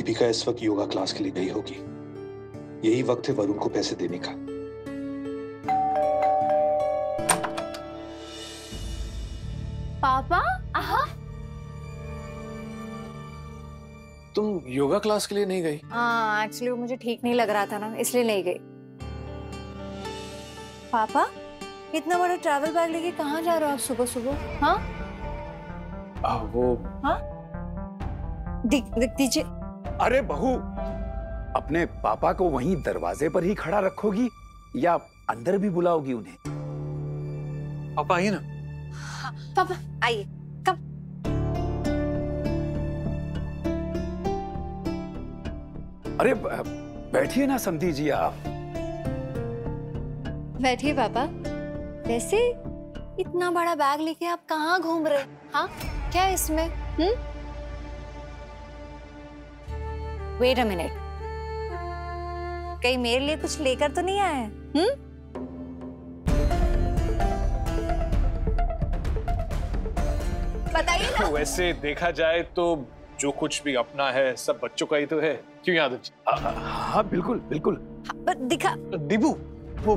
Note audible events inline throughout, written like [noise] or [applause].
दीपिका इस वक्त योगा क्लास के लिए गई होगी। यही वक्त है वरुण को पैसे देने का। पापा आहा। तुम योगा क्लास के लिए नहीं गई? हाँ एक्चुअली वो मुझे ठीक नहीं लग रहा था ना इसलिए नहीं गई। पापा इतना बड़ा ट्रैवल बैग लेके कहाँ जा रहे हो आप सुबह सुबह? हाँ? आ, वो दिख दिख दीजिए। अरे बहू अपने पापा को वहीं दरवाजे पर ही खड़ा रखोगी या अंदर भी बुलाओगी उन्हें? पापा आइए ना। पापा आइए अरे बैठिए ना समधी जी आप। बैठिए पापा। वैसे इतना बड़ा बैग लेके आप कहाँ घूम रहे हाँ? क्या इसमें? हम्म? वेट अ मिनट कहीं मेरे लिए कुछ लेकर तो नहीं आए हैं? हम्म? बताइए ना। वैसे देखा जाए तो जो कुछ भी अपना है सब बच्चों का ही तो है। क्यों यादव जी आ, आ, हाँ बिल्कुल बिल्कुल। हाँ, पर दिखा। दीपू वो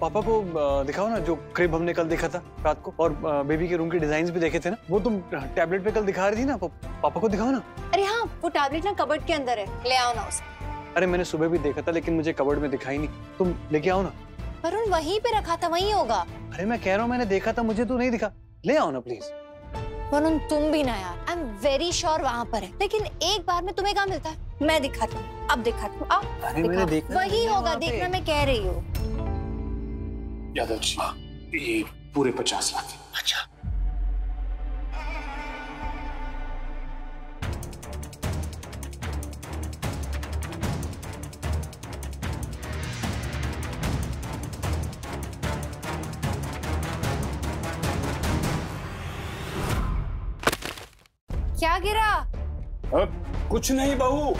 पापा को दिखाओ ना जो क्रिब हमने कल देखा था रात को और बेबी के रूम के डिज़ाइन भी देखे थे ना? वो तुम टैबलेट पे कल दिखा रही थी ना? पापा को दिखाओ ना। अरे हाँ वो टैबलेट ना कबर्ड के अंदर है। ले आओ ना उसे। अरे मैंने सुबह भी देखा था लेकिन मुझे कबर्ड में दिखाई नहीं। तुम लेके आओ ना। वरुण वहीं पे रखा था वहीं होगा। अरे मैं कह रहा हूँ मैंने देखा था मुझे तो नहीं दिखा। ले आओ ना प्लीज़ वरुण तुम भी ना यार। आई एम वेरी श्योर वहाँ पर है। लेकिन एक बार में तुम्हें कहाँ मिलता है? मैं दिखाती हूँ। अब दिखाती हूँ। आओ अरे दिखाओ। मैंने देखा वही होगा देखना मैं कह रही हूँ। यादव जी ये पूरे पचास लाख। अच्छा। क्या गिरा? अब कुछ नहीं बहू।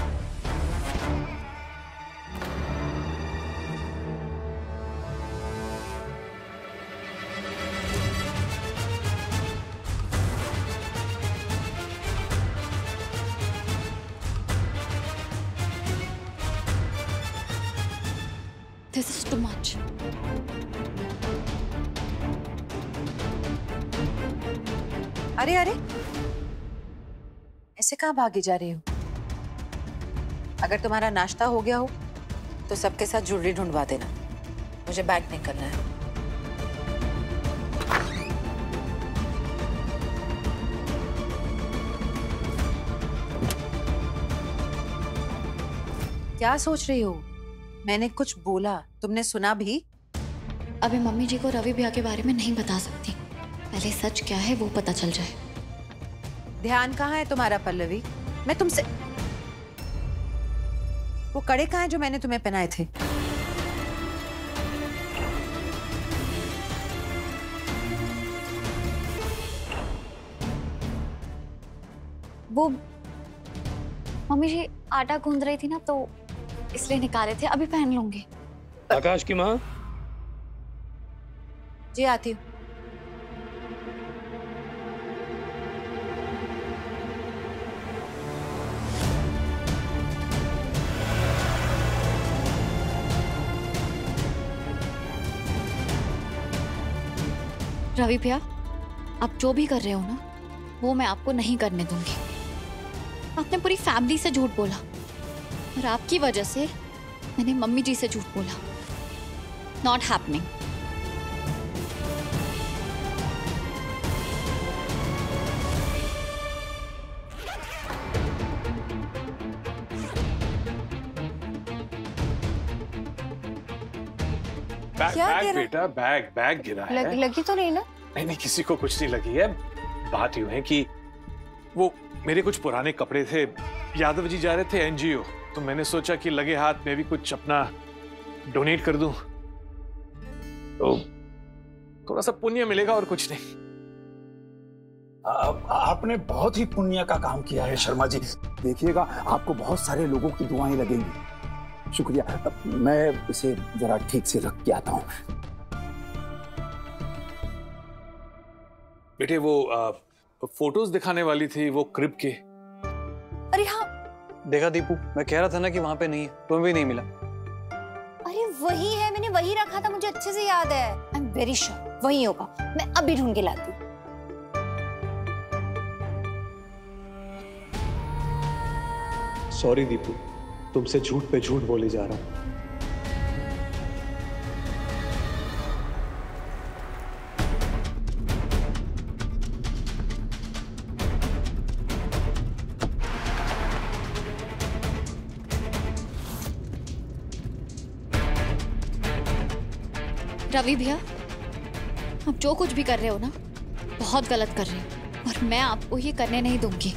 दिस इज़ टू मच अरे अरे ऐसे कहाँ भागी जा रही हो? अगर तुम्हारा नाश्ता हो गया हो तो सबके साथ ज्वेलरी ढूंढवा देना। मुझे बैंक निकलना है। क्या सोच रही हो? मैंने कुछ बोला, तुमने सुना भी? अभी मम्मी जी को रवि भैया के बारे में नहीं बता सकती। पहले सच क्या है वो पता चल जाए। ध्यान कहाँ है तुम्हारा पल्लवी? मैं तुमसे वो कड़े कहाँ हैं जो मैंने तुम्हें पहनाए थे? वो मम्मी जी आटा गूंद रही थी ना तो इसलिए निकाले थे। अभी पहन लूँगी। आकाश की माँ? जी आती हूँ। रवि भैया, आप जो भी कर रहे हो ना, वो मैं आपको नहीं करने दूँगी। आपने पूरी फैमिली से झूठ बोला और आपकी वजह से मैंने मम्मी जी से झूठ बोला। नॉट हैपनिंग बैग क्या बैग? बेटा बैग बैग गिरा है। लगी तो नहीं ना? नहीं नहीं किसी को कुछ नहीं लगी है। बात यूँ है कि वो मेरे कुछ पुराने कपड़े थे यादव जी जा रहे थे एनजीओ तो मैंने सोचा कि लगे हाथ में भी कुछ अपना डोनेट कर दूँ। तो थोड़ा सा पुण्य मिलेगा और कुछ नहीं। आप- आपने बहुत ही पुण्य का काम किया है शर्मा जी। देखिएगा आपको बहुत सारे लोगों की दुआएँ लगेंगी। शुक्रिया। अब मैं इसे जरा ठीक से रख के आता हूँ। बेटे वो आ, फ़ोटोज़ दिखाने वाली थी वो क्रिप के। अरे हाँ। देखा दीपू मैं कह रहा था ना कि वहाँ पे नहीं है तुम्हें भी नहीं मिला। अरे वही है मैंने वही रखा था मुझे अच्छे से याद है। आई एम वेरी श्योर वही होगा। मैं अभी ढूंढ के लाती हूँ। सॉरी दीपू। तुमसे झूठ पे झूठ बोले जा रहा हूँ। रवि भैया, आप जो कुछ भी कर रहे हो ना, बहुत गलत कर रहे हो, और मैं आपको ये करने नहीं दूँगी।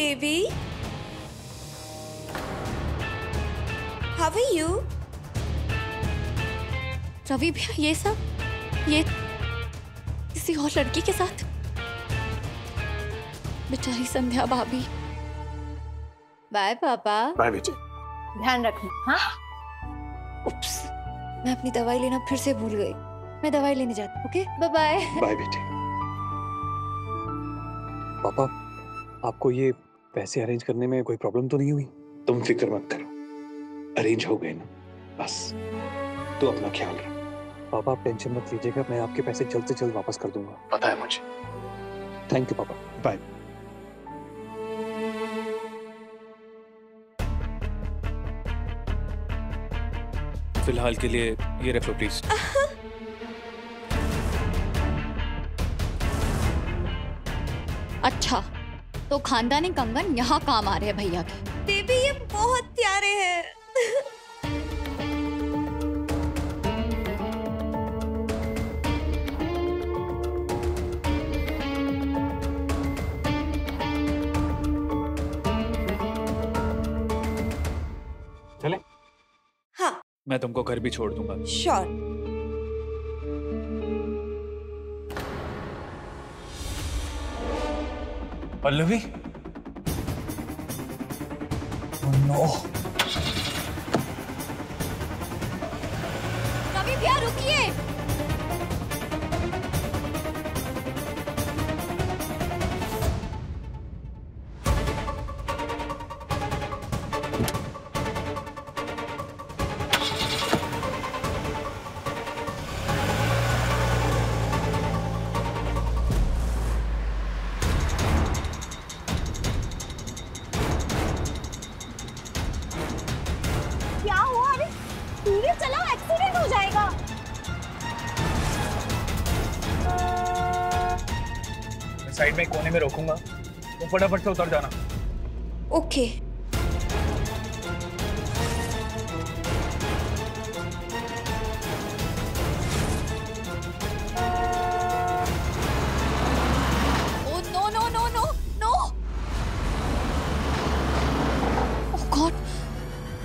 Baby. How are you? Ravi भैया ये सब? ये किसी और लड़की के साथ? बेचारी संध्या भाभी। बाय पापा। बाय बेटी। ध्यान रखना हाँ? उप्स मैं अपनी दवाई लेना फिर से भूल गई। मैं दवाई लेने जाती हूँ ओके बाय बाय बाय बेटे। पापा आपको ये पैसे अरेंज करने में कोई प्रॉब्लम तो नहीं हुई? तुम फ़िक्र मत करो। अरेंज हो गए ना। बस। तू अपना ख्याल रख। पापा आप टेंशन मत लीजिएगा मैं आपके पैसे जल्द से जल्द वापस कर दूँगा। पता है मुझे। थैंक यू पापा। बाय फ़िलहाल के लिए ये रख लो प्लीज़ [laughs] तो खानदानी कंगन यहाँ काम आ रहे हैं भैया के। बेबी ये बहुत प्यारे हैं। चले। हाँ। मैं तुमको घर भी छोड़ दूँगा। श्योर पल्लवी? रवि साइड में रोकूँगा। तुम फटाफट से उतर जाना। ओके।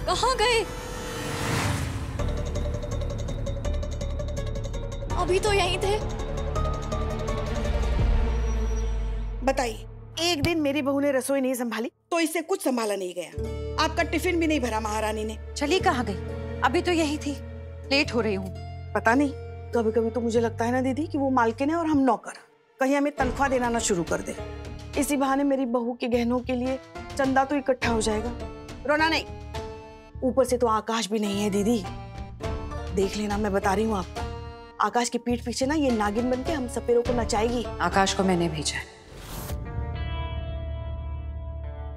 कहाँ गए? अभी तो यहीं थे। बताइए एक दिन मेरी बहू ने रसोई नहीं संभाली तो इससे कुछ संभाला नहीं गया। आपका टिफ़िन भी नहीं भरा महारानी ने। चली कहाँ गई? अभी तो यही थी। लेट हो रही हूँ। पता नहीं कभी कभी तो मुझे लगता है ना दीदी कि वो मालकिन है और हम नौकर कहीं हमें तनख्वाह देना ना शुरू कर दे। इसी बहाने मेरी बहू के गहनों के लिए चंदा तो इकट्ठा हो जाएगा। रोना नहीं। ऊपर से तो आकाश भी नहीं है दीदी। देख लेना मैं बता रही हूँ आपको। आकाश की पीठ पीछे ना ये नागिन बन के हम सपेरों को नचाएगी। आकाश को मैंने भेजा है।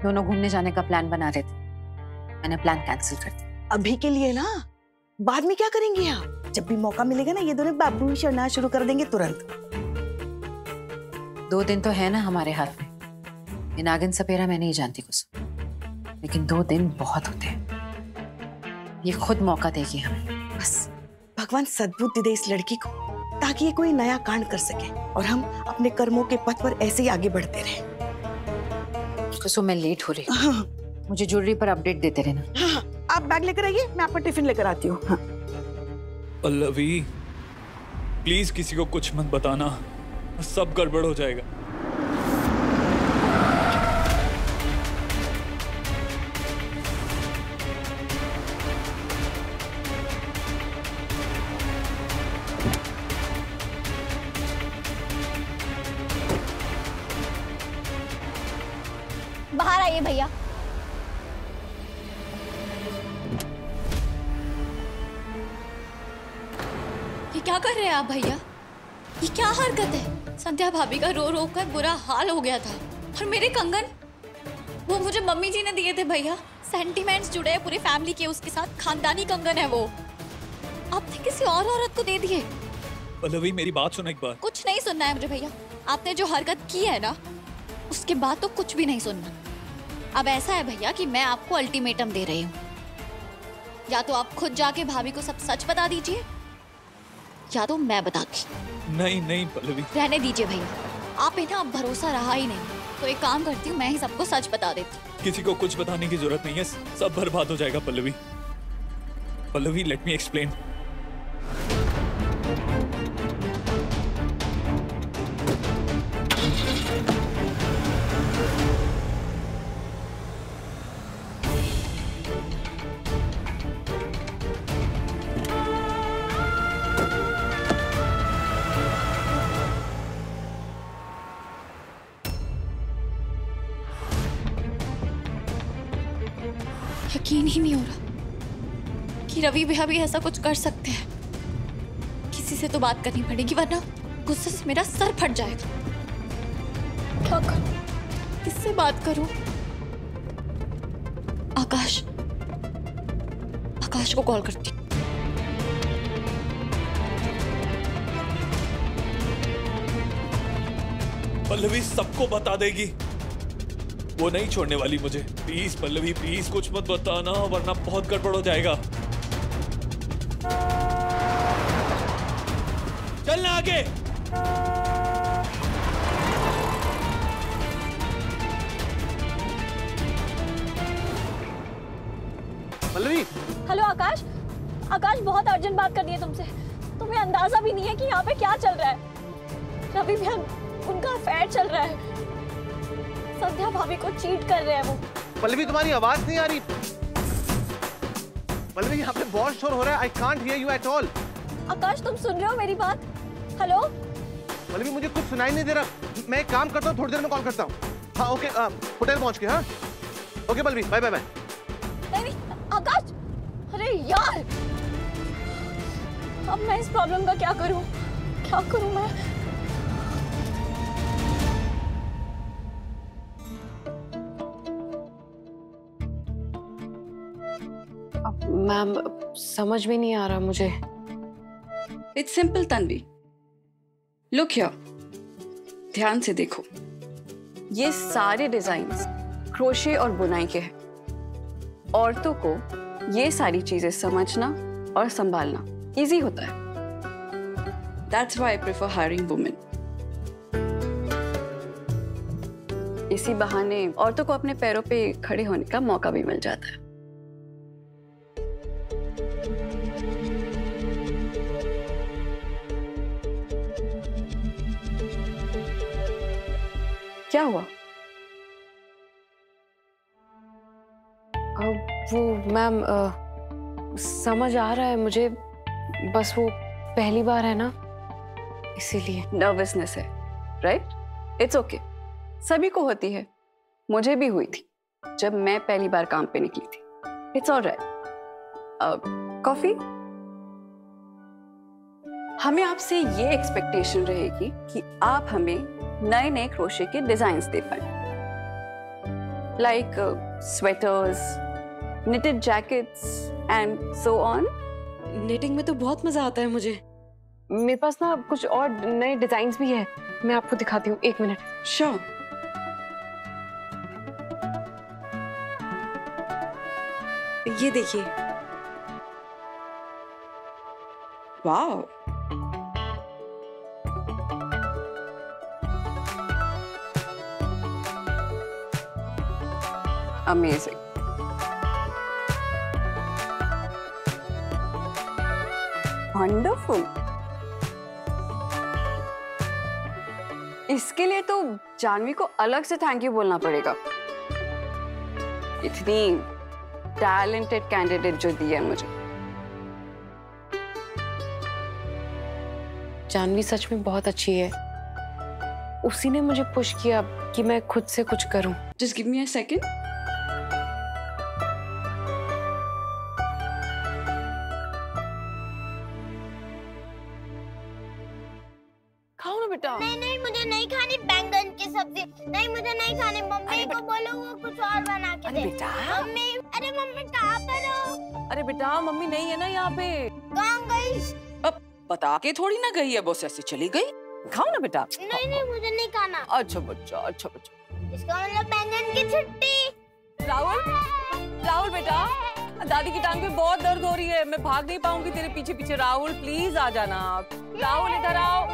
दोनों घूमने जाने का प्लान बना रहे थे मैंने प्लान कैंसिल कर दिया। अभी के लिए ना? बाद में क्या करेंगे आप? जब भी मौका मिलेगा ना ये दोनों बाबू शरना शुरू कर देंगे तुरंत। दो दिन तो है ना हमारे हाथ में। ये नागिन सपेरा मैं नहीं जानती कुछ। लेकिन दो दिन बहुत होते हैं। ये खुद मौका देगी हमें। बस भगवान सद्बुद्धि दे इस लड़की को ताकि ये कोई नया कांड कर सके और हम अपने कर्मों के पथ पर ऐसे ही आगे बढ़ते रहे। कुसुम मैं लेट हो रही हूँ। हाँ। मुझे ज्वेलरी पर अपडेट देते रहना। हाँ हाँ, आप बैग लेकर आइए मैं आपका टिफ़िन लेकर आती हूँ। हाँ। पल्लवी प्लीज़ किसी को कुछ मत बताना। सब गड़बड़ हो जाएगा। भाभी का रो रो कर बुरा हाल हो गया था। और मेरे कंगन वो मुझे मम्मी जी ने दिए थे भैया। सेंटिमेंट्स जुड़े हैं पूरी फैमिली के उसके साथ खानदानी कंगन है वो। आपने किसी और औरत को दे दिए? पल्लवी मेरी बात सुनो एक बार। कुछ नहीं सुनना है मुझे भैया। आपने जो हरकत की है ना उसके बाद तो कुछ भी नहीं सुनना। अब ऐसा है भैया कि मैं आपको अल्टीमेटम दे रही हूँ। या तो आप खुद जाके भाभी को सब सच बता दीजिए या तो मैं बताती नहीं नहीं पल्लवी। रहने दीजिए भैया। आप ना अब भरोसा रहा ही नहीं। तो एक काम करती हूँ मैं ही सबको सच बता देती किसी को कुछ बताने की ज़रूरत नहीं है सब बर्बाद हो जाएगा Pallavi. Pallavi let me explain कि रवि भैया भी ऐसा कुछ कर सकते हैं। किसी से तो बात करनी पड़ेगी, वरना गुस्से से मेरा सर फट जाएगा। क्या करूँ किससे बात करूँ? आकाश। आकाश को कॉल करती पल्लवी सबको बता देगी। वो नहीं छोड़ने वाली मुझे। प्लीज़ पल्लवी, प्लीज़ कुछ मत बताना, वरना बहुत गड़बड़ हो जाएगा। चलना आगे। पल्लवी। हेलो आकाश। आकाश बहुत अर्जेंट बात करनी है तुमसे। तुम्हें अंदाज़ा भी नहीं है कि यहाँ पे क्या चल रहा है। रवि भैया उनका अफेयर चल रहा है। संध्या भाभी को चीट कर रहे हैं वो। पल्लवी तुम्हारी आवाज़ नहीं आ रही। यहाँ पे बहुत शोर हो रहा है। I can't hear you at all Akash तुम सुन रहे हो मेरी बात? हेलो मुझे कुछ सुनाई नहीं दे रहा। मैं एक काम करता हूँ थोड़ी देर में कॉल करता हूँ। हाँ ओके होटल पहुँच के हाँ? Okay Pallavi bye bye bye नहीं आकाश! अरे यार! अब मैं इस प्रॉब्लम का क्या करूँ? क्या करूँ मैं? मैम, समझ में नहीं आ रहा मुझे। It's simple Tanvi look here ध्यान से देखो। ये सारे डिजाइन्स क्रोशे और बुनाई के हैं। औरतों को ये सारी चीज़ें समझना और संभालना इजी होता है। That's why I prefer hiring women इसी बहाने औरतों को अपने पैरों पे खड़े होने का मौका भी मिल जाता है। क्या हुआ? अब वो मैम समझ आ रहा है मुझे। बस वो पहली बार है ना? इसीलिए। नर्वसनेस है राइट इट्स ओके सभी को होती है। मुझे भी हुई थी, जब मैं पहली बार काम पे निकली थी। इट्स ऑल राइट कॉफ़ी हमें आपसे ये एक्सपेक्टेशन रहेगी कि आप हमें नए नए क्रोशे के डिज़ाइन दे पाए like sweaters knitted jackets and so on knitting में तो बहुत मज़ा आता है मुझे। मेरे पास ना कुछ और नए डिज़ाइन भी है। मैं आपको दिखाती हूँ एक मिनट। श्योर ये देखिए। वाह अमेजिंग वंडरफुल इसके लिए तो जानवी को अलग से थैंक यू बोलना पड़ेगा। इतनी टैलेंटेड कैंडिडेट जो दी है मुझे। जानवी सच में बहुत अच्छी है। उसी ने मुझे पुश किया कि मैं खुद से कुछ करूँ। Just give me a second कहाँ गई? अब बता के थोड़ी ना गई है बस ऐसे चली गई। खाओ ना बेटा। नहीं नहीं मुझे नहीं खाना। अच्छा बच्चा अच्छा बच्चा। इसका मतलब बैंगन की छुट्टी। राहुल राहुल बेटा दादी की टांग पे बहुत दर्द हो रही है। मैं भाग नहीं पाऊँगी तेरे पीछे पीछे। राहुल प्लीज़ आ जाना आप। राहुल इधर आओ।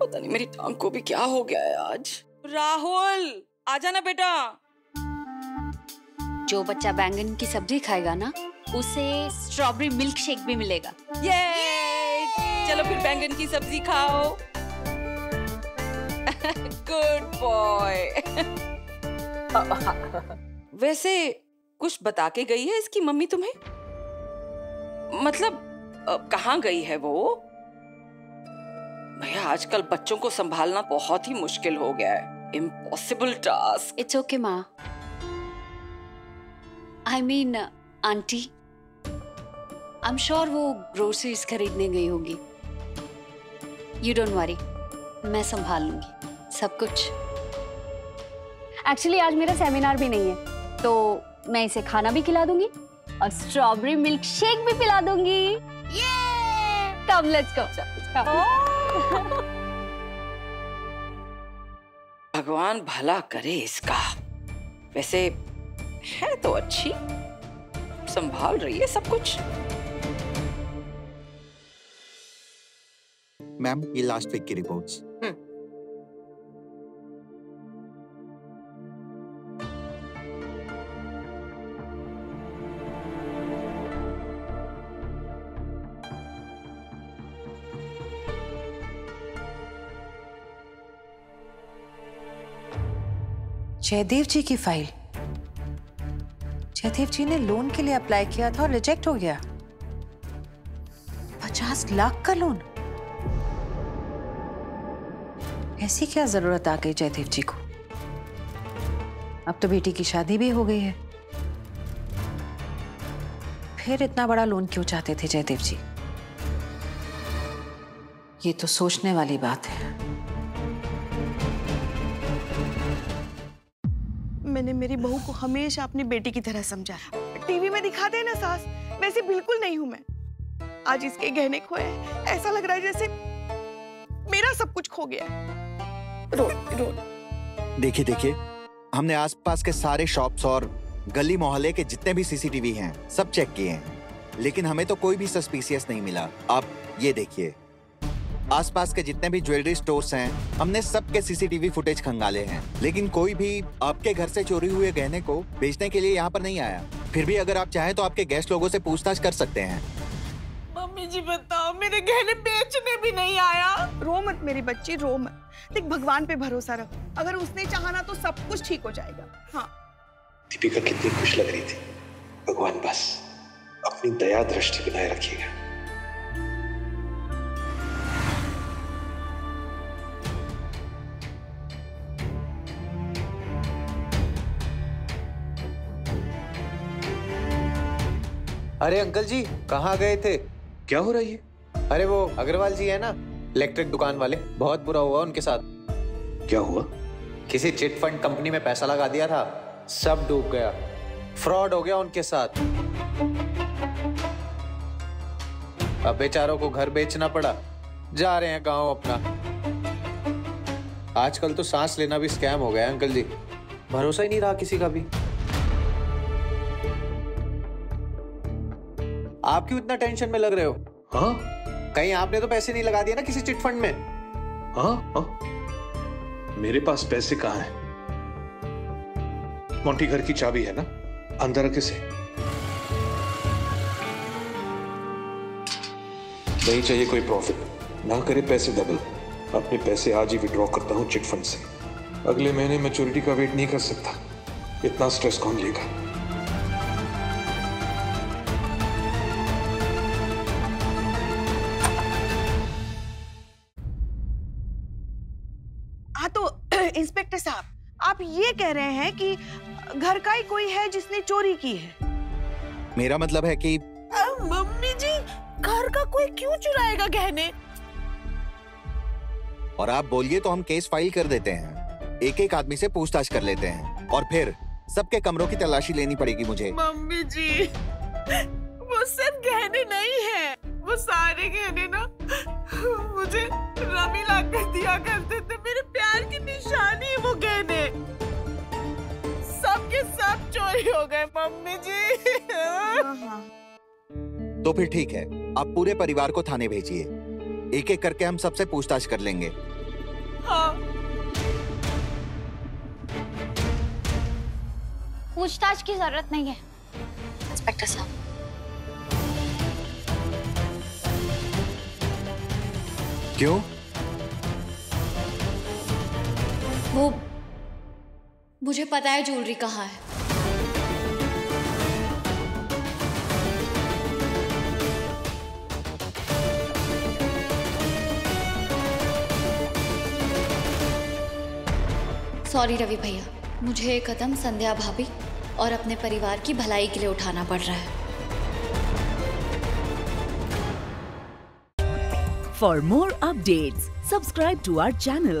पता नहीं मेरी टांग को भी क्या हो गया है आज। राहुल आ जाना बेटा। जो बच्चा बैंगन की सब्ज़ी खाएगा ना उसे स्ट्रॉबेरी मिल्क शेक भी मिलेगा। ये चलो फिर बैंगन की सब्ज़ी खाओ। [laughs] गुड बॉय [laughs] वैसे कुछ बता के गई है इसकी मम्मी तुम्हें? मतलब कहाँ गई है वो? भैया आजकल बच्चों को संभालना बहुत ही मुश्किल हो गया है। इम्पॉसिबल टास्क इट्स ओके माँ। I mean aunty I am sure वो ग्रोसरीज खरीदने गई होगी। यू डोंट वरी मैं संभाल लूँगी सब कुछ। एक्चुअली आज मेरा सेमिनार भी नहीं है तो मैं इसे खाना भी खिला दूँगी और स्ट्रॉबेरी मिल्क शेक भी पिला दूँगी। कम लेट्स गो भगवान भला करे इसका। वैसे है तो अच्छी। संभाल रही है सब कुछ। मैम ये लास्ट वीक की रिपोर्ट्स जयदेव जी की फ़ाइल जयदेव जी ने लोन के लिए अप्लाई किया था और रिजेक्ट हो गया। पचास लाख का लोन ऐसी क्या ज़रूरत आ गई जयदेव जी को? अब तो बेटी की शादी भी हो गई है। फिर इतना बड़ा लोन क्यों चाहते थे जयदेव जी? ये तो सोचने वाली बात है। मैंने मेरी बहू को हमेशा अपनी बेटी की तरह समझा टीवी में दिखाते हैं ना सास, वैसे बिल्कुल नहीं हूँ मैं। आज इसके गहने खोए ऐसा लग रहा है जैसे मेरा सब कुछ खो गया रो रो। देखिए देखिए, हमने आसपास के सारे शॉप्स और गली मोहल्ले के जितने भी सीसीटीवी हैं, सब चेक किए हैं। लेकिन हमें तो कोई भी सस्पिशियस नहीं मिला। आप ये देखिए। आसपास के जितने भी ज्वेलरी स्टोर्स हैं हमने सबके सीसीटीवी फुटेज खंगाले हैं। लेकिन कोई भी आपके घर से चोरी हुए गहने को बेचने के लिए यहाँ पर नहीं आया। फिर भी अगर आप चाहें तो आपके गेस्ट लोगों से पूछताछ कर सकते हैं। मम्मी जी बताओ मेरे गहने बेचने भी नहीं आया। रो मत मेरी बच्ची रो मत। देख भगवान पे भरोसा रख। अगर उसने चाहा ना तो सब कुछ ठीक हो जाएगा। हाँ। दीपिका कितनी खुश लग रही थी। भगवान बस अपनी दया दृष्टि बनाए रखिएगा। अरे अंकल जी कहाँ गए थे? क्या हो रही है अरे वो अग्रवाल जी है ना इलेक्ट्रिक दुकान वाले बहुत बुरा हुआ उनके साथ। क्या हुआ? किसी चिट फंड कंपनी में पैसा लगा दिया था सब डूब गया। फ्रॉड हो गया उनके साथ। अब बेचारों को घर बेचना पड़ा जा रहे हैं गाँव अपना। आजकल तो सांस लेना भी स्कैम हो गया अंकल जी। भरोसा ही नहीं रहा किसी का भी। आप क्यों इतना टेंशन में लग रहे हो? हाँ? कहीं आपने तो पैसे नहीं लगा दिए ना किसी चिट फंड में? हाँ हाँ। मेरे पास पैसे कहाँ हैं? मोंटी घर की चाबी है ना? अंदर रखे से। नहीं चाहिए कोई प्रॉफिट ना करे पैसे डबल अपने पैसे आज ही विड्रॉ करता हूँ चिट फंड से। अगले महीने मैच्योरिटी का वेट नहीं कर सकता। इतना स्ट्रेस कौन लेगा? घर का ही कोई है जिसने चोरी की है। मेरा मतलब है कि मम्मी जी घर का कोई क्यों चुराएगा गहने? और आप बोलिए तो हम केस फ़ाइल कर देते हैं। एक एक आदमी से पूछताछ कर लेते हैं। और फिर सबके कमरों की तलाशी लेनी पड़ेगी मुझे। मम्मी जी वो सिर्फ़ गहने नहीं है। वो सारे गहने ना मुझे रवि ला कर दिया करते थे। मेरे प्यार की निशानी है वो गहने। के सब चोरी हो गए मम्मी जी। तो फिर ठीक है आप पूरे परिवार को थाने भेजिए। एक एक करके हम सबसे पूछताछ कर लेंगे। हाँ। पूछताछ की ज़रूरत नहीं है। इंस्पेक्टर साहब। क्यों? वो मुझे पता है ज्वेलरी कहाँ है। सॉरी रवि भैया मुझे ये कदम संध्या भाभी और अपने परिवार की भलाई के लिए उठाना पड़ रहा है। For more updates, subscribe to our channel,